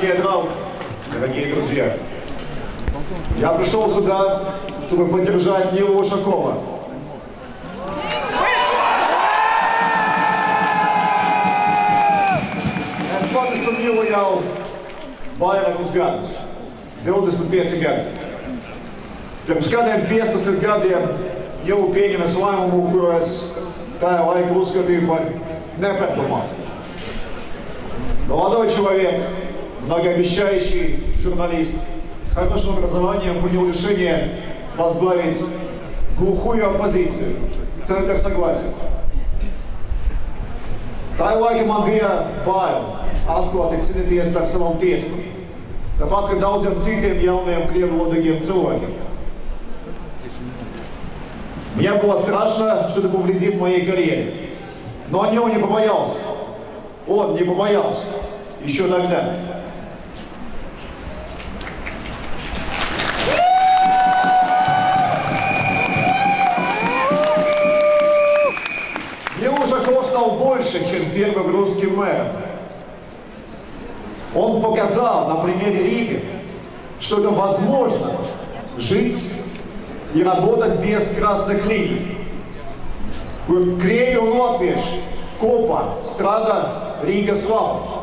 Дорогие друг, дорогие друзья, я пришел сюда, чтобы поддержать Нила Ушакова. Es patīstu Nilu jau vairākus gadus, 25 gadi. Pirms kādiem 15 gadiem jau pieņēma lēmumu, ko es tajā laikā uzskatīju par nepadomātu. Молодой человек, многообещающий журналист, с хорошим образованием принял решение возглавить глухую оппозицию. Центр согласен. Tā laika man bija bail atklāti cīnīties par savam tiesmu. Tāpat kā daudziem citiem jauniem krievlodīgiem cilvēkiem. Мне было страшно, что это повредит моей карьере. Но он него не побоялся. Он не побоялся. Еще тогда. Больше, чем первым русским мэром. Он показал на примере Риги, что это возможно жить и работать без красных линий. Криевил Латвиш, Копа, Страда, Рига, Слава.